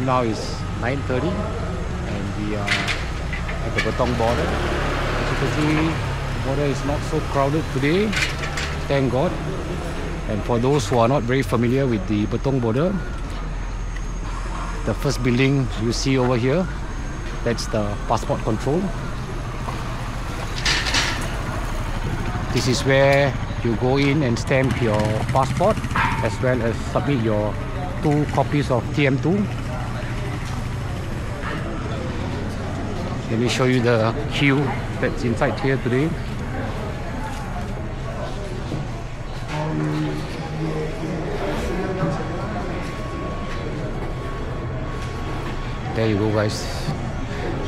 time now is 9.30 and we are at the Betong border. As you can see, the border is not so crowded today, thank God. And for those who are not very familiar with the Betong border, the first building you see over here, that's the passport control. This is where you go in and stamp your passport as well as submit your two copies of TM2 let me show you the queue that's inside here today. There you go guys.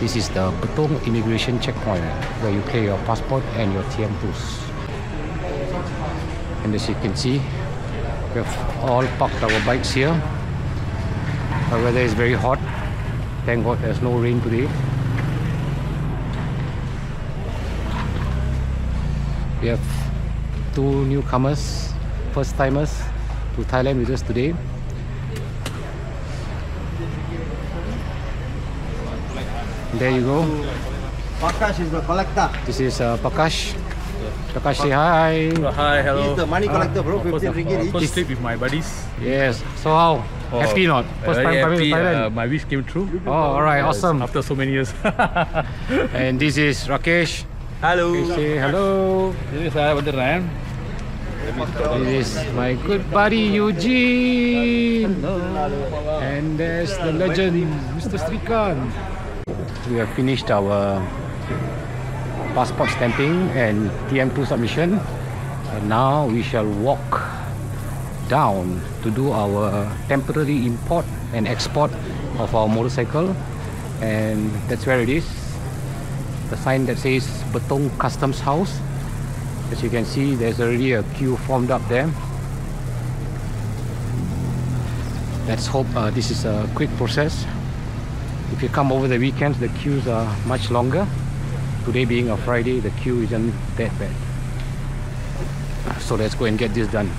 This is the Betong immigration checkpoint where you clear your passport and your TM2s and as you can see we have all parked our bikes here. The weather is very hot. Thank god there's no rain today we have two newcomers first timers to Thailand with us today there you go Prakash is the collector. this is uh, Prakash Prakash say hi hi, hello. He's the money collector, bro. Uh, first, 15 ringgit first each. trip with my buddies. yes so how Oh, happy not first very time coming to Thailand uh, my wish came true. oh alright awesome After so many years. and this is Rakesh hello. Okay, say hello This is saya Bandaran. This is my good buddy Eugene. Hello. And there's the legend, Mr. Srikan. We have finished our passport stamping and TM2 submission. And now we shall walk down to do our temporary import and export of our motorcycle. And that's where it is. The sign that says Betong Customs House. As you can see, there's already a queue formed up there. Let's hope uh, this is a quick process. If you come over the weekends, the queues are much longer. Today being a Friday, the queue isn't that bad. So let's go and get this done.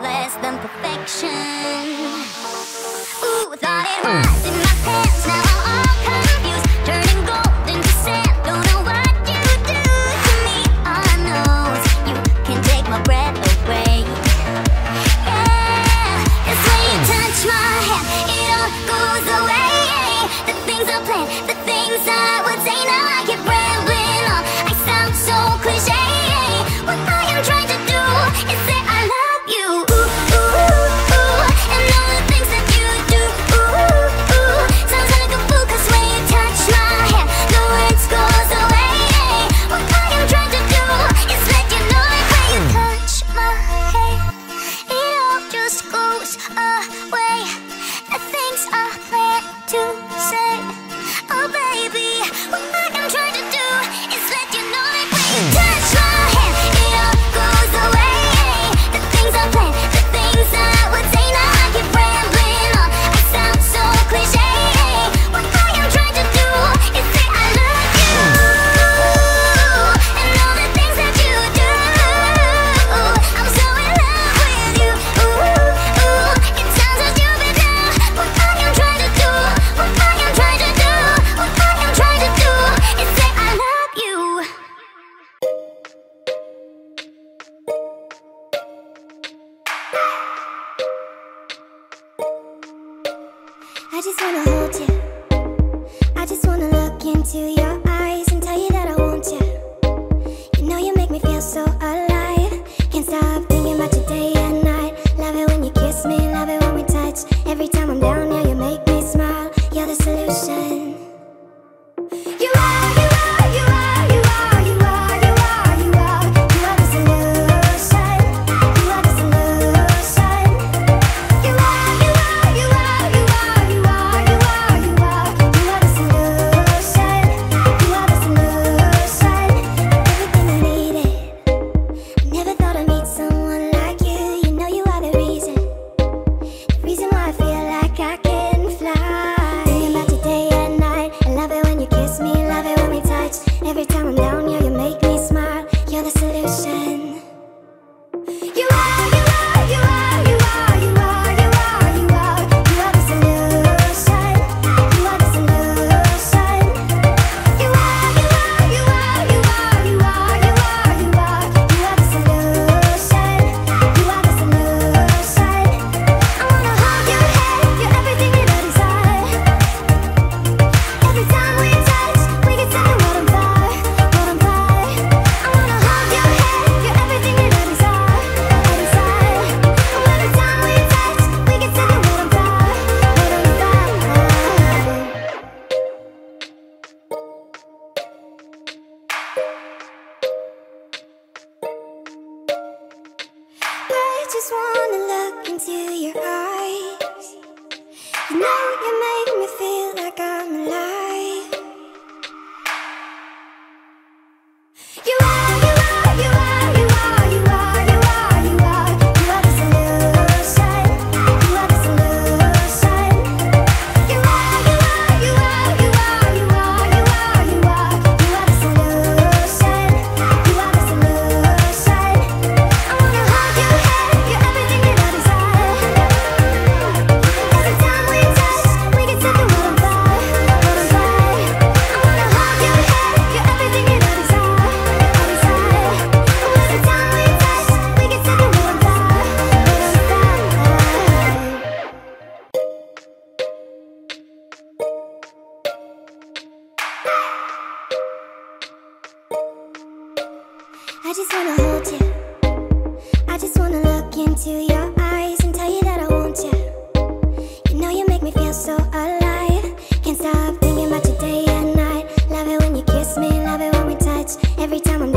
less than perfection. Ooh, thought it hmm. was. you.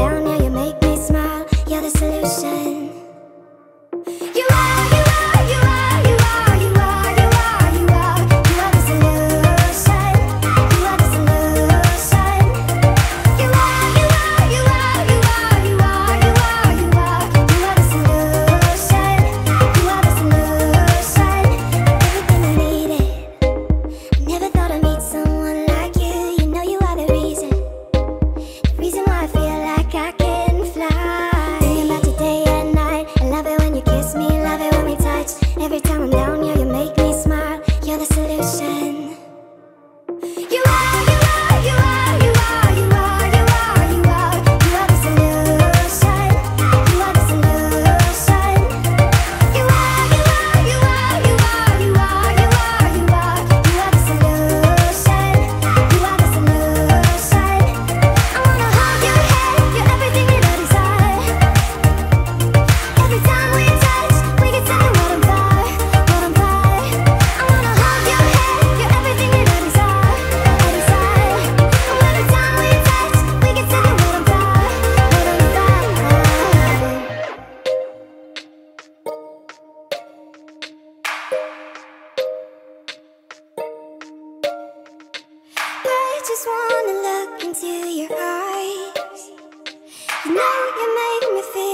Down, yeah, just wanna look into your eyes. You know you make me feel.